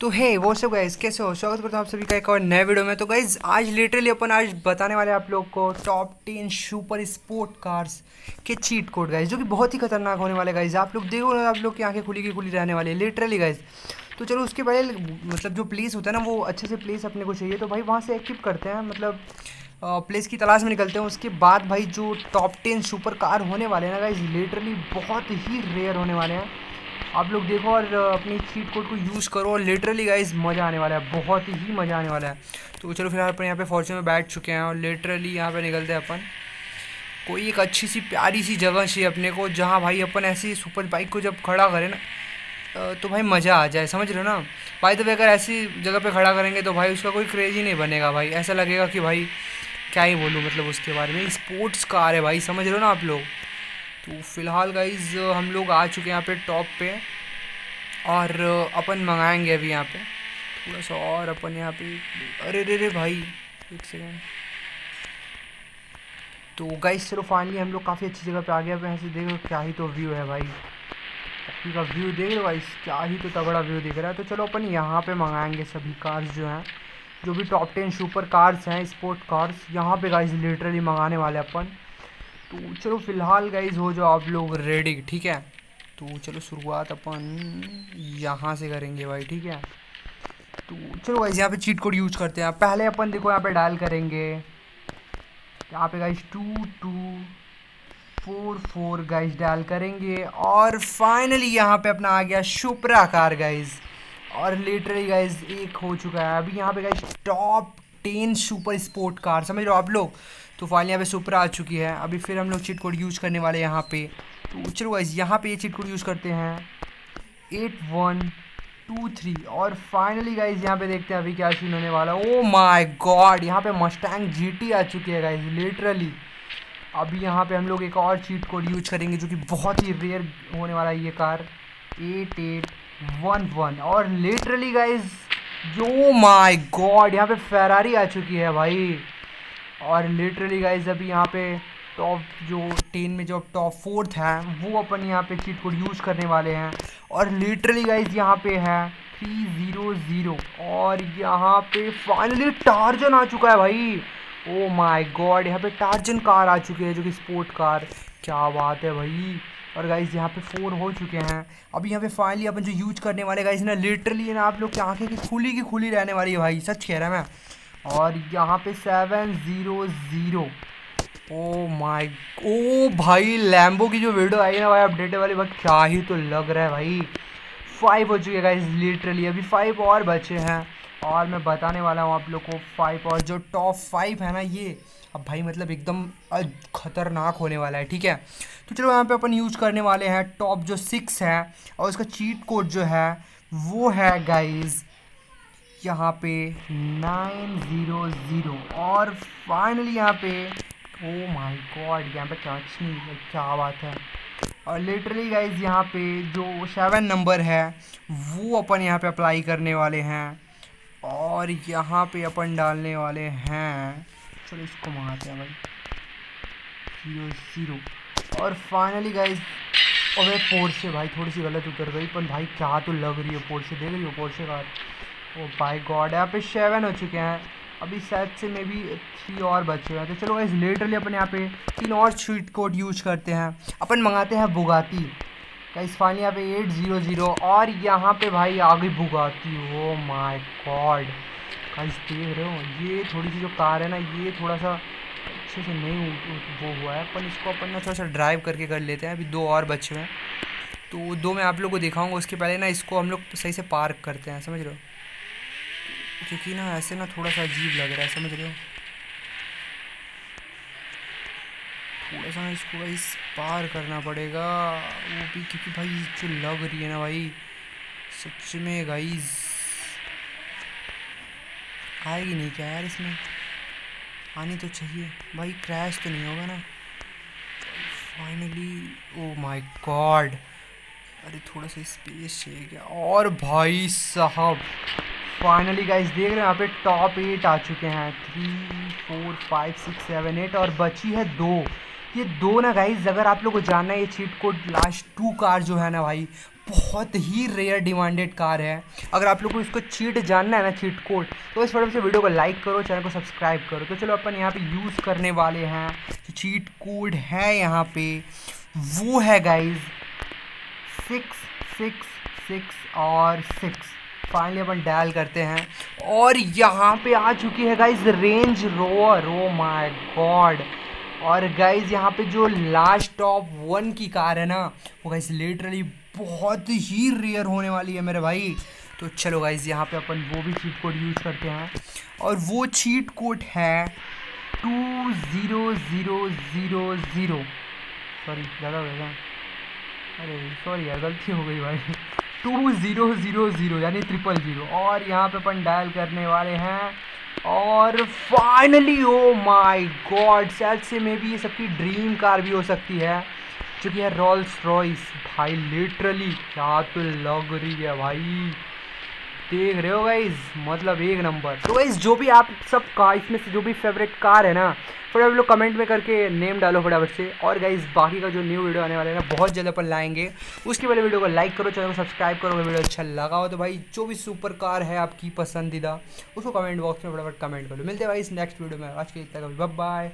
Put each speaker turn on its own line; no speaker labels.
तो हे, वो सब गाइज़ कैसे हो? स्वागत करता हूँ आप सभी का एक और नए वीडियो में। तो गाइज़ आज लिटरली अपन आज बताने वाले आप लोग को top ten super sport cars के चीट कोड गाइज़ जो कि बहुत ही खतरनाक होने वाले गाइज़ आप लोग देखो आप लोग की आँखें खुली की खुली रहने वाली है लिटरली गाइज़ तो चलो, उसके पहले मतलब जो प्लेस होता है ना, वो अच्छे से प्लेस अपने को चाहिए। तो भाई, वहाँ से एक्टिव करते हैं मतलब प्लेस की तलाश में निकलते हैं। उसके बाद भाई, जो टॉप टेन सुपर कार होने वाले हैं ना गाइज़ लिटरली बहुत ही रेयर होने वाले हैं। आप लोग देखो और अपनी चीट कोड को यूज़ करो और लिटरली गाइज़ मज़ा आने वाला है, बहुत ही मज़ा आने वाला है। तो चलो फ़िलहाल अपन यहाँ पे फॉर्चून में बैठ चुके हैं और लिटरली यहाँ पे निकलते हैं अपन। कोई एक अच्छी सी प्यारी सी जगह चाहिए अपने को, जहाँ भाई अपन ऐसी सुपर बाइक को जब खड़ा करें ना तो भाई मज़ा आ जाए, समझ रहे हो ना? भाई तो अगर ऐसी जगह पे खड़ा करेंगे तो भाई उसका कोई क्रेज ही नहीं बनेगा भाई। ऐसा लगेगा कि भाई क्या ही बोलूँ मतलब उसके बारे में। स्पोर्ट्स कार है भाई, समझ रहे हो ना आप लोग? तो फ़िलहाल गाइज़ हम लोग आ चुके हैं यहाँ पे टॉप पे और अपन मंगाएँगे अभी यहाँ पे। थोड़ा सा और अपन यहाँ पे अरे रे रे भाई, एक सेकेंड तो गाइज़ चलो फाइनली हम लोग काफ़ी अच्छी जगह पे आ गए अब यहाँ से देखो क्या ही तो व्यू है भाई। का व्यू देख लो भाई क्या ही तो तगड़ा व्यू दिख रहा है। तो चलो अपन यहाँ पे मंगाएँगे सभी कार्स जो हैं। जो भी टॉप टेन सुपर कार्स हैं स्पोर्ट कार्स यहाँ पे गाइज़ लिटरली मंगाने वाले अपन। तो चलो फ़िलहाल गाइज़ हो जाओ आप लोग रेडी ठीक है? तो चलो शुरुआत अपन यहाँ से करेंगे भाई, ठीक है? तो चलो गाइज़ यहाँ पे चीट कोड यूज़ करते हैं। पहले अपन देखो यहाँ पे डायल करेंगे। यहाँ पे guys two two four four guys dial करेंगे। और फाइनली यहाँ पे अपना आ गया शुप्रा कार गाइज़ और लिटरली गाइज़ एक हो चुका है। अभी यहाँ पे guys top ten super sport car समझ रहे हो आप लोग? तो फाइनली यहाँ पे सुपर आ चुकी है। अभी फिर हम लोग चिट कोड यूज़ करने वाले यहाँ पे। तो चलो गाइज़ यहाँ पे ये चिट कोड यूज़ करते हैं। एट वन टू थ्री और फाइनली गाइज़ यहाँ पे देखते हैं अभी क्या सीन होने वाला ओ माय गॉड यहाँ पे मस्टैंग जीटी आ चुकी है गाइज़ लिटरली अभी यहाँ पे हम लोग एक और चीट कोड यूज़ करेंगे जो कि बहुत ही रेयर होने वाला है ये car eight eight one one और लिटरली गाइज़ जो माय गॉड यहाँ पे फेरारी आ चुकी है भाई। और लिटरली गाइज़ अभी यहाँ पे टॉप जो टेन में जो टॉप फोर्थ है, वो अपन यहाँ पे चीट कोड यूज़ करने वाले हैं। और लिटरली गाइज़ यहाँ पे है थ्री ज़ीरो ज़ीरो और यहाँ पे फाइनली टार्जन आ चुका है भाई। ओ माय गॉड यहाँ पे टार्जन कार आ चुकी है, जो कि स्पोर्ट कार क्या बात है भाई। और गाइज़ यहाँ पे फोर हो चुके हैं। अभी यहाँ पे फाइनली अपन जो यूज़ करने वाले गाइज़ ना लिटरली ना, आप लोग की आँखें की खुली की खुली रहने वाली है भाई, सच कह रहा है मैं। और यहाँ पे seven zero zero oh my oh भाई लैम्बो की जो वीडियो आई ना भाई अपडेट वाली बात क्या ही तो लग रहा है भाई। फाइव हो चुके हैं गाइज़ लिटरली अभी फाइव और बचे हैं। और मैं बताने वाला हूँ आप लोग को फाइव और जो टॉप फाइव है ना ये, अब भाई मतलब एकदम खतरनाक होने वाला है, ठीक है? तो चलो यहाँ पे अपन यूज़ करने वाले हैं टॉप जो सिक्स है और उसका चीट कोड जो है, वो है गाइज़ यहाँ पे नाइन ज़ीरो ज़ीरो और फाइनली यहाँ पे ओ माय गॉड यहाँ पे टच नहीं क्या बात है? और लिटरली गाइज़ यहाँ पे जो सेवन नंबर है, वो अपन यहाँ पे अप्लाई करने वाले हैं। और यहाँ पे अपन डालने वाले हैं। चलो इसको मंगाते हैं भाई। ज़ीरो ज़ीरो और फाइनली गाइज़ पोर्ट से भाई थोड़ी सी गलत उतर गई पर भाई क्या तो लग रही है पोर्ट से देख रही हो पोर्ट से कार? ओ बाई गॉड यहाँ पे सेवन हो चुके हैं। अभी शायद से मे भी थ्री और बचे हुए हैं। तो चलो गाइस लेटरली अपन यहाँ पे तीन और स्वीट कोड यूज़ करते हैं। अपन मंगाते हैं बुगाती गाइस फाइनली यहाँ पे एट ज़ीरो ज़ीरो और यहाँ पे भाई आगे बुगाती हो। माय गॉड गाइस देख रहे हो? ये थोड़ी सी जो कार है ना, ये थोड़ा सा अच्छे से नहीं वो हुआ है अपन इसको अपन ना थोड़ा सा ड्राइव करके कर लेते हैं। अभी दो और बच्चे हैं। तो दो मैं आप लोग को दिखाऊँगा। उसके पहले ना इसको हम लोग सही से पार्क करते हैं, समझ रहे हो? क्योंकि ना ऐसे ना थोड़ा सा अजीब लग रहा है, समझ रहे हो? थोड़ा सा इसको भाई पार करना पड़ेगा। वो भी क्योंकि भाई जो लग रही है ना भाई सच में गाइज़ आएगी नहीं क्या यार इसमें? आनी तो चाहिए। भाई क्रैश तो नहीं होगा ना। फाइनली ओ माय गॉड अरे थोड़ा सा स्पेस चाहिए क्या? और भाई साहब फाइनली गाइस देख रहे हैं यहाँ पे टॉप एट आ चुके हैं। Three four five six seven eight और बची है दो। ये दो ना गाइज़ अगर आप लोग को जानना है, ये cheat code last two car जो है ना भाई, बहुत ही रेयर डिमांडेड कार है। अगर आप लोग को इसको चीट जानना है ना चीट कोड तो इस फटाफट से वीडियो को लाइक करो चैनल को सब्सक्राइब करो। तो चलो अपन यहाँ पे यूज़ करने वाले हैं। जो चीट कोड है यहाँ पे, वो है गाइज़ सिक्स सिक्स सिक्स और सिक्स फाइनली अपन डायल करते हैं। और यहाँ पे आ चुकी है guys Range Rover oh my god और गाइज़ यहाँ पे जो लास्ट टॉप वन की कार है ना, वो गाइज़ लिटरली बहुत ही रेयर होने वाली है मेरे भाई। तो चलो गाइज़ यहाँ पे अपन वो भी चीट कोड यूज़ करते हैं। और वो चीट कोड है two zero zero zero zero sorry ज़्यादा हो गया अरे सॉरी यार, गलती हो गई भाई। टू ज़ीरो ज़ीरो ज़ीरो यानी ट्रिपल ज़ीरो और यहाँ पे अपन डायल करने वाले हैं। और फाइनली ओ माय गॉड शायद से मे भी ये सबकी ड्रीम कार भी हो सकती है। क्योंकि है रॉल्स रॉयस भाई लिटरली क्या तो लग रही है भाई। देख रहे हो गाइज़ मतलब एक नंबर तो गाइज़ जो भी आप सब का इसमें से जो भी फेवरेट कार है ना फटाफट लोग कमेंट में करके नेम डालो फटाफट से। और गाइज़ बाकी का जो न्यू वीडियो आने वाला है ना, बहुत जल्द अपन लाएँगे। उसके पहले वीडियो को लाइक करो चैनल को सब्सक्राइब करो वीडियो अच्छा लगा हो तो भाई, जो भी सुपर कार है आपकी पसंदीदा, उसको कमेंट बॉक्स में फटाफट कमेंट करो मिलते हैं भाई इस नेक्स्ट वीडियो में। आज के इतना बाय